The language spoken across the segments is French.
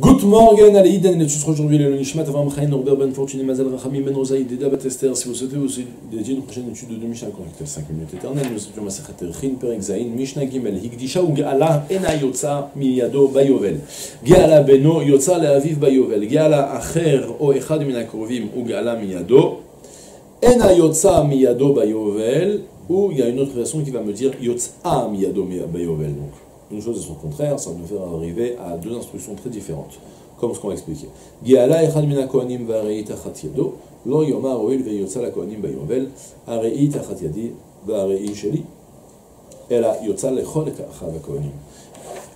Good morning, allez, Iden, et seras aujourd'hui le Nishmat Avram Chaim Norbert Ben Fortuné Mazal Rachami Ben Rosaï Deda Batester. Si vous souhaitez aussi dédier une prochaine étude de Mishnah connectée 5 minutes éternelles, nous étudions Masachet Erchin Perek Zain Mishnah Gimel Higdisha ou Geala Ena Yotza Miyado Bayovel. Geala Beno Yotza Leaviv Bayovel. Geala Acher O Echad Min Akrovim ou Geala Miyado. Ena Yotza Miyado Bayovel. Ou il y a une autre version qui va me dire Yotza Miyado Bayovel. Donc une chose et son contraire, ça va nous faire arriver à deux instructions très différentes, comme ce qu'on va expliquer.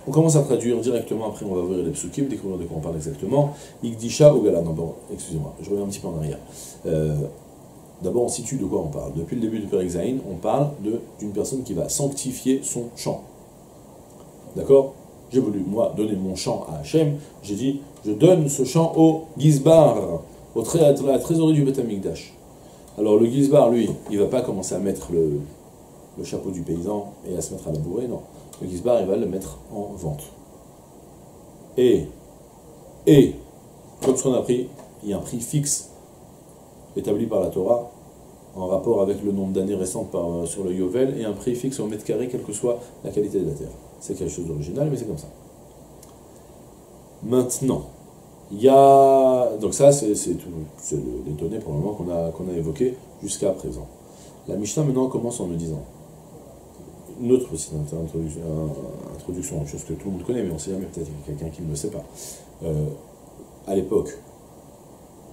On commence à traduire directement, après on va ouvrir les psukim, découvrir de quoi on parle exactement. Igdisha ou Gala. Non, bon, excusez-moi, je reviens un petit peu en arrière. Euh, d'abord, on situe de quoi on parle. Depuis le début du Père on parle d'une personne qui va sanctifier son champ. D'accord? J'ai voulu, moi, donner mon champ à Hachem. J'ai dit, je donne ce champ au Gizbar, au à la trésorerie du Beth Alors le Gizbar, lui, il ne va pas commencer à mettre le, chapeau du paysan et à se mettre à labourer, non. Le Gizbar, il va le mettre en vente. Et, et, comme ce qu'on a pris, il y a un prix fixe établi par la Torah en rapport avec le nombre d'années récentes euh, sur le Yovel et un prix fixe au mètre carré, quelle que soit la qualité de la terre. C'est quelque chose d'original, mais c'est comme ça. Maintenant, il y a. Donc, ça, c'est les données pour le moment qu'on a, qu'on a évoquées jusqu'à présent. La Mishnah maintenant commence en me disant une autre introduction, introduction, une chose que tout le monde connaît, mais on sait jamais, peut-être quelqu'un qui ne le sait pas. Euh, à l'époque,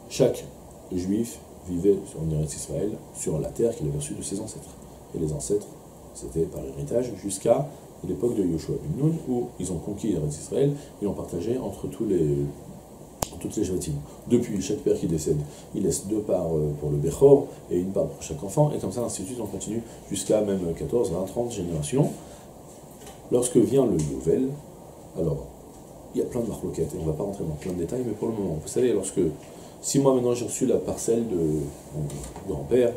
chaque juif vivait sur Eretz Israël, sur la terre qu'il avait reçue de ses ancêtres. Et les ancêtres, c'était par héritage jusqu'à l'époque de Yoshua bin Nun, où ils ont conquis Eretz Israël, ils l'ont partagé entre tous les, toutes les Shvatim. Depuis, chaque père qui décède, il laisse deux parts euh, pour le Bechor et une part pour chaque enfant, et comme ça, suite, on continue jusqu'à même 14, 20, 30 générations. Lorsque vient le Yovel, alors, il y a plein de marloquettes, et on ne va pas rentrer dans plein de détails, mais pour le moment, vous savez, lorsque, si moi maintenant j'ai reçu la parcelle de mon grand-père,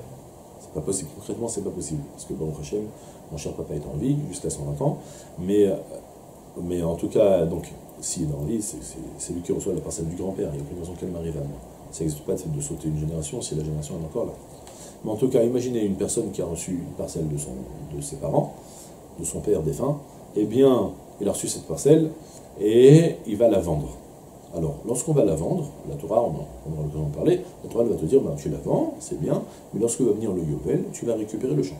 c'est pas possible, concrètement, c'est pas possible, parce que bon, Hachem, mon cher papa est en vie jusqu'à 120 ans, mais, euh, mais en tout cas, donc, s'il est en vie, c'est lui qui reçoit la parcelle du grand-père, il n'y a aucune raison qu'elle m'arrive à moi. Ça n'existe pas de sauter une génération si la génération est encore là. Mais en tout cas, imaginez une personne qui a reçu une parcelle de, son, de ses parents, de son père défunt, eh bien, il a reçu cette parcelle et il va la vendre. Alors, lorsqu'on va la vendre, la Torah, on, aura en parler, la Torah va te dire, ben, tu la vends, c'est bien, mais lorsque va venir le Yovel, tu vas récupérer le champ.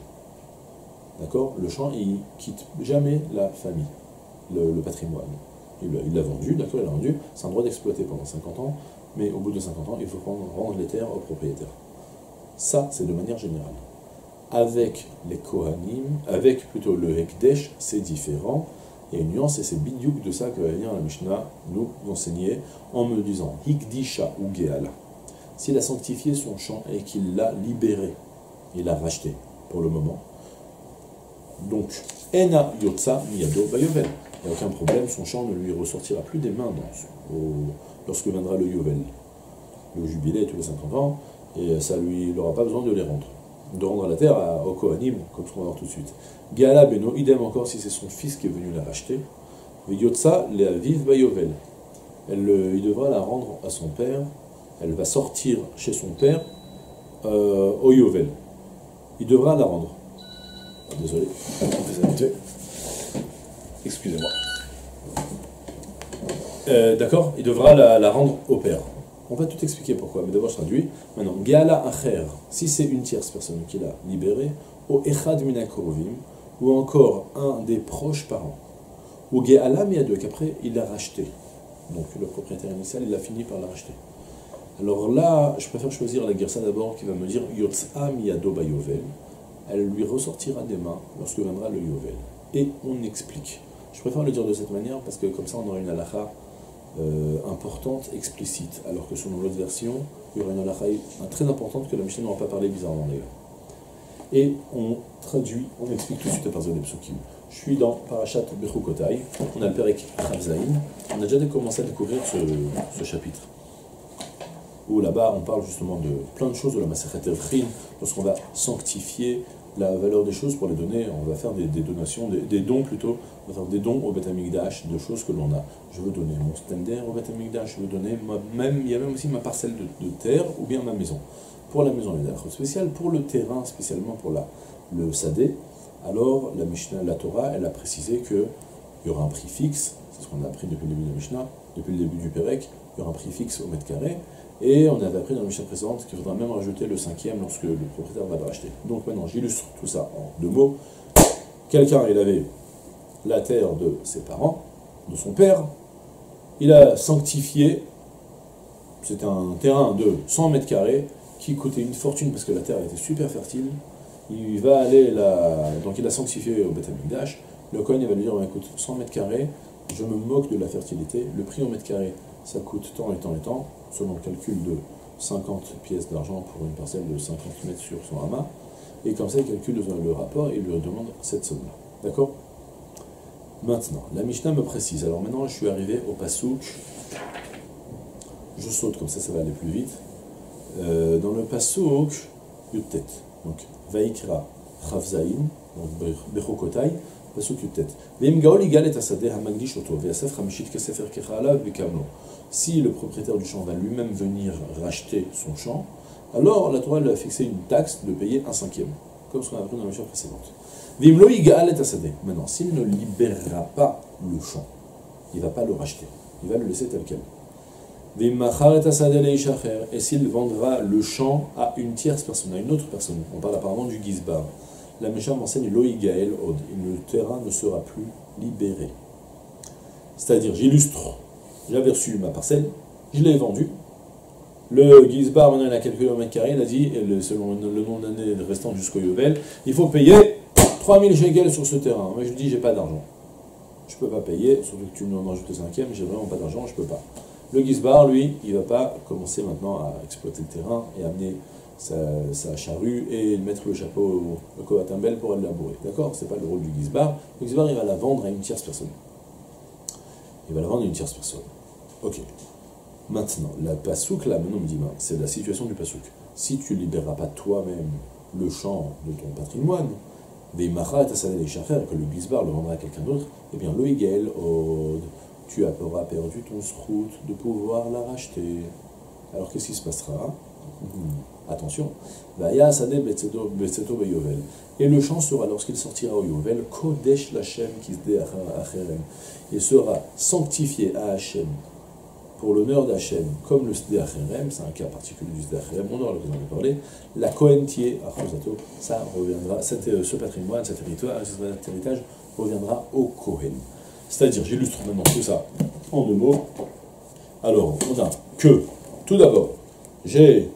D'accord? Le champ, il quitte jamais la famille, le, patrimoine. Il l'a vendu, d'accord, il l'a vendu, c'est un droit d'exploiter pendant 50 ans, mais au bout de 50 ans, il faut rendre les terres aux propriétaires. Ça, c'est de manière générale. Avec les Kohanim, avec plutôt le Hekdesh, c'est différent. Il y a une nuance et c'est bidiouk de ça que va venir la Mishnah nous enseigner en me disant Hikdisha ou Geala. S'il a sanctifié son champ et qu'il l'a libéré, il l'a racheté pour le moment, donc, Ena Yotza Miyado Bayovel. Il n'y a aucun problème, son champ ne lui ressortira plus des mains lorsque viendra le Yovel, le jubilé tous les 50 ans, et ça lui, il n'aura pas besoin de les rendre, de rendre la terre à, au Kohanim, comme ce qu'on va voir tout de suite. Gala Beno, idem encore si c'est son fils qui est venu la racheter. Yotza la vive Bayovel. Elle, il devra la rendre à son père, elle va sortir chez son père euh, au Yovel. Il devra la rendre. Désolé, Excusez-moi. Euh, d'accord? Il devra la, rendre au père. On va tout expliquer pourquoi, mais d'abord je traduis. Maintenant, Gala Acher, si c'est une tierce personne qui l'a libéré, au Echad Minakorovim, ou encore un des proches parents, ou Geala Miado, qu'après il l'a racheté. Donc le propriétaire initial, il a fini par la racheter. Alors là, je préfère choisir la Gersa d'abord qui va me dire Yotza Miyado Bayovel elle lui ressortira des mains lorsque viendra le Yovel. Et on explique. Je préfère le dire de cette manière parce que comme ça on aura une halakha euh, importante, explicite, alors que selon l'autre version, il y aura une halakha très importante que la Mishnah n'aura pas parlé bizarrement d'ailleurs. Et on traduit, on explique tout de suite à partir des psukim. Je suis dans Parashat Bechukotai, on a le Perek Chavzaïn, on a déjà commencé à découvrir ce chapitre où là-bas on parle justement de plein de choses de la Masachet Evrin, lorsqu'on va sanctifier la valeur des choses pour les donner. On va faire des, donations, des, dons plutôt. On va faire des dons au Beth de choses que l'on a. Je veux donner mon stender au Beth je veux donner même, il y a même aussi ma parcelle de, terre ou bien ma maison. Pour la maison, il y a des spécial. Pour le terrain, spécialement pour la, le sadé, alors la Mishnah, la Torah, elle a précisé qu'il y aura un prix fixe. C'est ce qu'on a appris depuis le début de la Mishnah, depuis le début du Pérec. Il y aura un prix fixe au mètre carré. Et on avait appris dans la mission précédente qu'il faudra même rajouter le cinquième lorsque le propriétaire va le racheter. Donc maintenant, j'illustre tout ça en deux mots. Quelqu'un, il avait la terre de ses parents, de son père. Il a sanctifié, c'était un terrain de 100 mètres carrés qui coûtait une fortune parce que la terre était super fertile. Il va aller là, donc il a sanctifié au Beth Le coin, il va lui dire, écoute, 100 mètres carrés, je me moque de la fertilité, le prix au mètre carré, ça coûte tant et tant et tant, selon le calcul de 50 pièces d'argent pour une parcelle de 50 mètres sur son amas, et comme ça il calcule le rapport et lui demande cette somme-là. D'accord? Maintenant, la Mishnah me précise, alors maintenant je suis arrivé au Passouk, je saute comme ça, ça va aller plus vite. Euh, dans le Passouk, Yuttet, donc Vaikra Chavzaïn, donc Bechokotai, si le propriétaire du champ va lui-même venir racheter son champ, alors la Torah lui a fixé une taxe de payer un cinquième, comme ce qu'on a appris dans la mission précédente. Maintenant, s'il ne libérera pas le champ, il ne va pas le racheter, il va le laisser tel quel. Et s'il vendra le champ à une tierce personne, à une autre personne, on parle apparemment du Gizbar, la Mishnah m'enseigne Loïgaël le terrain ne sera plus libéré. C'est-à-dire, j'illustre, j'avais reçu ma parcelle, je l'ai vendue, le Gizbar, maintenant il a quelques kilomètres carrés, il a dit, selon le nombre d'années restant jusqu'au Yovel, il faut payer 3000 shekels sur ce terrain. Moi je dis, j'ai pas d'argent. Je peux pas payer, surtout que tu me rajoutes le cinquième, j'ai vraiment pas d'argent, je peux pas. Le Gizbar, lui, il va pas commencer maintenant à exploiter le terrain et amener sa, charrue et mettre le chapeau au, coatimbel pour aller labourer. D'accord? C'est pas le rôle du Gizbar. Le Gizbar, il va la vendre à une tierce personne. Il va la vendre à une tierce personne. Ok. Maintenant, la pasouk, là, maintenant, me dit, ben, c'est la situation du pasouk. Si tu libéreras pas toi-même le champ de ton patrimoine, des marat et que le Gizbar le vendra à quelqu'un d'autre, eh bien, le tu auras perdu ton srout de pouvoir la racheter. Alors, qu'est-ce qui se passera? Attention. Et le chant sera, lorsqu'il sortira au Yovel, Kodesh Lachem Il sera sanctifié à Hachem pour l'honneur d'Hachem, comme le Sde c'est un cas particulier du Sde on aura l'occasion de parler. La Kohentier, ça reviendra, euh, ce patrimoine, cet héritage, cet héritage reviendra au Kohen. C'est-à-dire, j'illustre maintenant tout ça en deux mots. Alors, on a que, tout d'abord, j'ai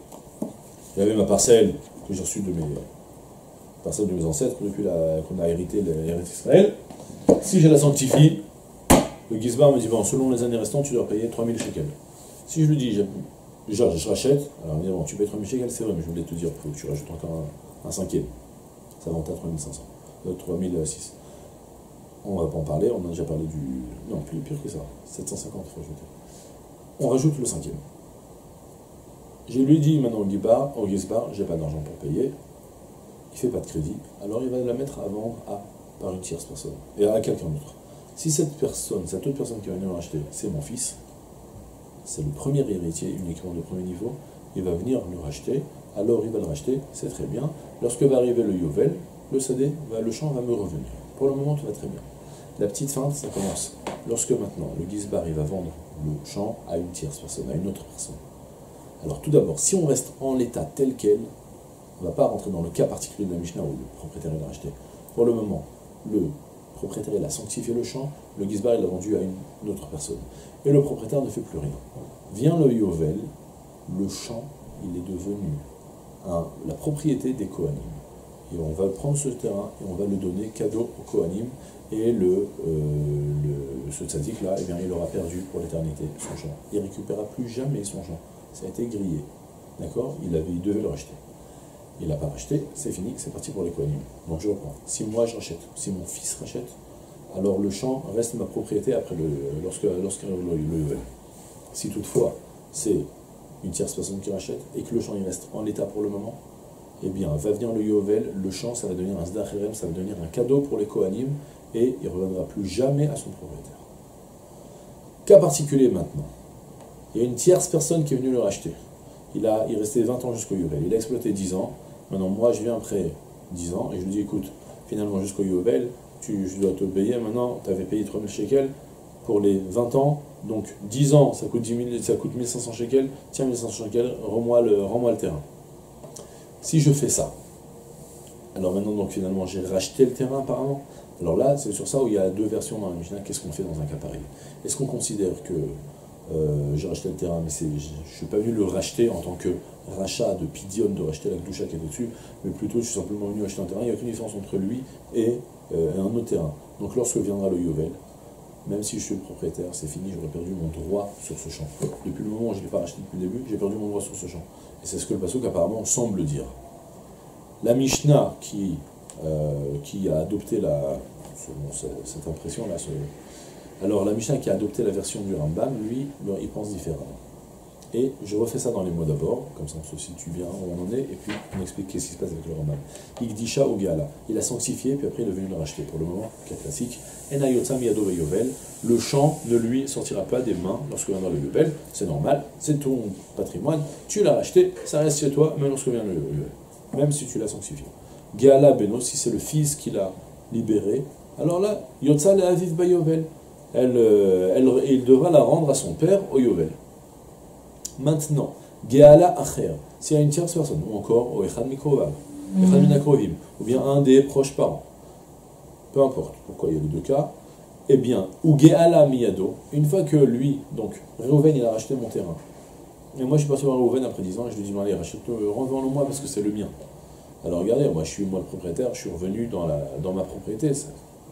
j'avais ma parcelle que j'ai reçue de mes parcelles de mes ancêtres depuis qu'on a hérité l'héritage d'Israël. Si je la sanctifie, le Gizbar me dit bon, selon les années restantes, tu dois payer 3000 shekels. Si je lui dis, déjà, je rachète, alors bon, tu payes 3000 shekels, c'est vrai, mais je voulais te dire, que tu rajoutes encore un, cinquième. Ça va monter à 3500. Euh, 3006. On va pas en parler, on a déjà parlé du. Non, plus pire que ça. 750, faut ajouter. On rajoute le cinquième. Je lui dis maintenant au Gizbar, au j'ai pas d'argent pour payer, il fait pas de crédit, alors il va la mettre à vendre à, par une tierce personne, et à quelqu'un d'autre. Si cette personne, cette autre personne qui va venir l'acheter, c'est mon fils, c'est le premier héritier uniquement de premier niveau, il va venir le racheter, alors il va le racheter, c'est très bien. Lorsque va arriver le Yovel, le CD, le champ va me revenir. Pour le moment, tout va très bien. La petite feinte, ça commence. Lorsque maintenant le Gizbar il va vendre le champ à une tierce personne, à une autre personne. Alors tout d'abord, si on reste en l'état tel quel, on ne va pas rentrer dans le cas particulier de la Mishnah où le propriétaire l'a racheté. Pour le moment, le propriétaire a sanctifié le champ, le Gizbar l'a vendu à une autre personne. Et le propriétaire ne fait plus rien. Vient le Yovel, le champ il est devenu la propriété des Kohanim. Et on va prendre ce terrain et on va le donner cadeau aux Kohanim. Et le, euh, ce tzaddik là, eh il aura perdu pour l'éternité son champ. Il ne récupérera plus jamais son champ ça a été grillé. D'accord? Il, avait, il devait le racheter. Il n'a pas racheté, c'est fini, c'est parti pour les l'économie. Donc je reprends. Si moi je rachète, si mon fils rachète, alors le champ reste ma propriété après le, lorsque, lorsque le, le, Si toutefois c'est une tierce personne qui rachète et que le champ il reste en l'état pour le moment, eh bien, va venir le Yovel, le champ, ça va devenir un Zdacherem, ça va devenir un cadeau pour les Kohanim, et il ne reviendra plus jamais à son propriétaire. Cas particulier maintenant. Il y a une tierce personne qui est venue le racheter. Il, a, il restait 20 ans jusqu'au Yovel. Il a exploité 10 ans. Maintenant, moi, je viens après 10 ans et je lui dis écoute, finalement, jusqu'au Yovel, tu, je dois te payer. Maintenant, tu avais payé 3000 shekels pour les 20 ans. Donc, 10 ans, ça coûte, 10 000, ça coûte 1500 shekels. Tiens, 1500 shekels, rends-moi le, rends le terrain. Si je fais ça, alors maintenant, donc finalement, j'ai racheté le terrain apparemment. Alors là, c'est sur ça où il y a deux versions dans la Mishnah. Qu'est-ce qu'on fait dans un cas pareil? Est-ce qu'on considère que euh, j'ai racheté le terrain, mais je ne suis pas venu le racheter en tant que rachat de pidion, de racheter la doucha qui est dessus, mais plutôt je suis simplement venu acheter un terrain. Il n'y a aucune différence entre lui et euh, un autre terrain. Donc lorsque viendra le Yovel, même si je suis le propriétaire, c'est fini, j'aurais perdu mon droit sur ce champ. Depuis le moment où je ne l'ai pas racheté depuis le début, j'ai perdu mon droit sur ce champ. Et c'est ce que le Passouk apparemment semble dire. La Mishnah qui, euh, qui a adopté la, cette impression-là, alors la Mishnah qui a adopté la version du Rambam, lui, il pense différemment. Et je refais ça dans les mots d'abord, comme ça on se situe bien où on en est, et puis on explique qu'est-ce qui se passe avec le Rambam. Igdisha ou Gala. Il a sanctifié, puis après il est venu le racheter. Pour le moment, cas classique. Enayotam Yado Yovel. Le champ ne lui sortira pas des mains lorsque vient le Yovel. C'est normal, c'est ton patrimoine. Tu l'as racheté, ça reste chez toi, même lorsque vient le Yovel. Même si tu l'as sanctifié. Gala Beno, si c'est le fils qui l'a libéré, alors là, Yotza le Aviv Bayovel. Elle, euh, elle, il devra la rendre à son père au Yovel. Maintenant, Geala Acher, s'il y a une tierce personne, ou encore au Echad Mikrovav, mm. ou bien un des proches parents, peu importe pourquoi il y a les deux cas, eh bien, ou Geala Miyado, une fois que lui, donc Reuven, il a racheté mon terrain, et moi je suis parti voir Reuven après 10 ans, et je lui dis, allez, rachète-le, rends-le moi parce que c'est le mien. Alors regardez, moi je suis moi le propriétaire, je suis revenu dans, la, dans ma propriété,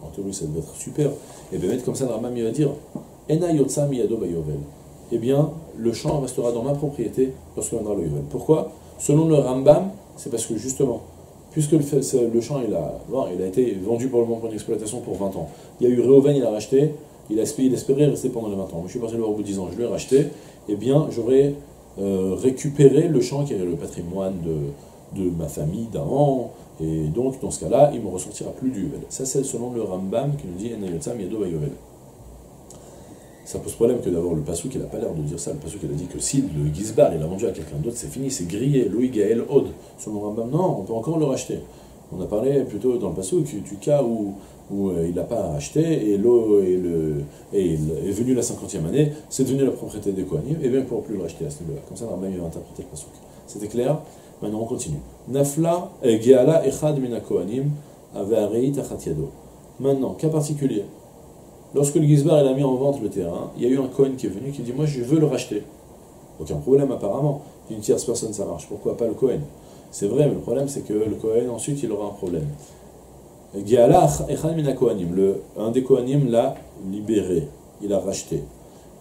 en théorie ça doit être super. Et bien mettre comme ça, le Ramam il va dire, Ena Bayovel eh bien, le champ restera dans ma propriété lorsque viendra le Yovel. Pourquoi? Selon le Rambam, c'est parce que justement, puisque le, champ il a, il a été vendu pour le moment pour une exploitation pour 20 ans, il y a eu Réoven, il a racheté, il, a, il espérait rester pendant les 20 ans. Je suis parti le voir au bout de 10 ans, je l'ai racheté, eh bien, j'aurais euh, récupéré le champ qui est le patrimoine de, de ma famille d'avant, et donc, dans ce cas-là, il ne me ressortira plus du Yovel. Ça, c'est selon le Rambam qui nous dit Enayotzam Yado Yovel ça pose problème que d'avoir le Passouk, il n'a pas l'air de dire ça. Le Passouk, il a dit que si le Gizbar, il a vendu à quelqu'un d'autre, c'est fini, c'est grillé. Louis Gaël Aude, selon Rambam, non, on peut encore le racheter. On a parlé plutôt dans le Passouk du cas où, où euh, il n'a pas acheté et l'eau et le, et est venu la 50e année, c'est devenu la propriété des Kohanim, et bien il ne pourra plus le racheter à ce niveau-là. Comme ça, Rambam, il va interpréter le Passouk. C'était clair? Maintenant, on continue. Nafla, Geala, Echad, Mina Kohanim, Avareit, Achatiado. Maintenant, cas particulier. Lorsque le Gizbar a mis en vente le terrain, il y a eu un Cohen qui est venu qui dit Moi, je veux le racheter. Aucun problème, apparemment. Une tierce personne, ça marche. Pourquoi pas le Cohen C'est vrai, mais le problème, c'est que le Cohen, ensuite, il aura un problème. Le, un des Kohanim l'a libéré, il a racheté.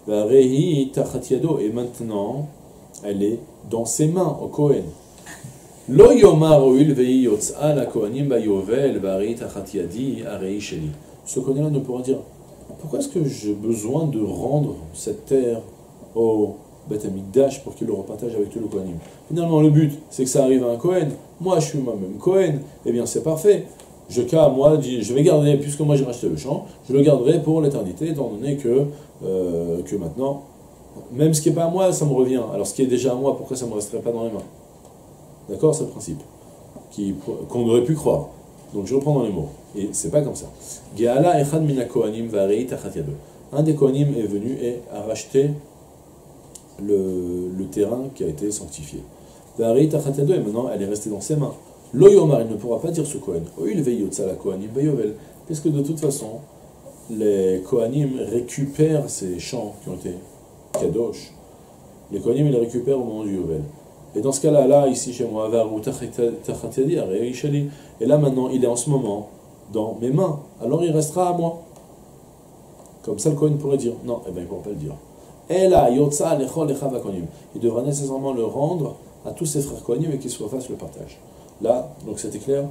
Et maintenant, elle est dans ses mains, au Cohen. Lo yomar la Kohanim bayovel Ce Kohen-là ne pourra dire pourquoi est-ce que j'ai besoin de rendre cette terre au Beth pour qu'il le repartage avec tout le Kohanim? Finalement, le but, c'est que ça arrive à un Kohen. Moi, je suis moi-même Kohen. Eh bien, c'est parfait. Je, cas, moi, je vais garder, puisque moi j'ai racheté le champ, je le garderai pour l'éternité, étant donné que, euh, que maintenant, même ce qui n'est pas à moi, ça me revient. Alors, ce qui est déjà à moi, pourquoi ça ne me resterait pas dans les mains? D'accord C'est le principe qu'on aurait pu croire. Donc, je reprends dans les mots. Et c'est pas comme ça. Un des Kohanim est venu et a racheté le, terrain qui a été sanctifié. Et maintenant, elle est restée dans ses mains. L'Oyomar, il ne pourra pas dire ce Kohen. Puisque de toute façon, les Kohanim récupèrent ces champs qui ont été kadosh. Les Kohanim, ils les récupèrent au moment du Yovel. Et dans ce cas-là, là, ici chez moi, et là maintenant, il est en ce moment dans mes mains, alors il restera à moi. Comme ça, le Kohen pourrait dire. Non, eh bien, il ne pourra pas le dire. Il devra nécessairement le rendre à tous ses frères Kohanim et qu'ils se fassent le partage. Là, donc c'était clair,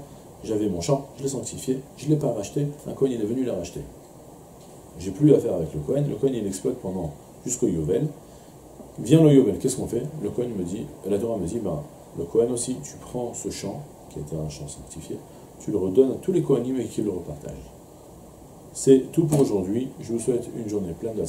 j'avais mon champ, je l'ai sanctifié, je ne l'ai pas racheté, un Kohen est venu le racheter. J'ai plus affaire avec le Kohen, le Kohen il exploite pendant jusqu'au Yovel. Vient le Yovel, qu'est-ce qu'on fait? Le Kohen me dit, la Torah me dit, ben, Le Kohen aussi, tu prends ce champ, qui était un champ sanctifié, tu le redonnes à tous les Kohanim et qu'ils le repartagent. C'est tout pour aujourd'hui. Je vous souhaite une journée pleine de la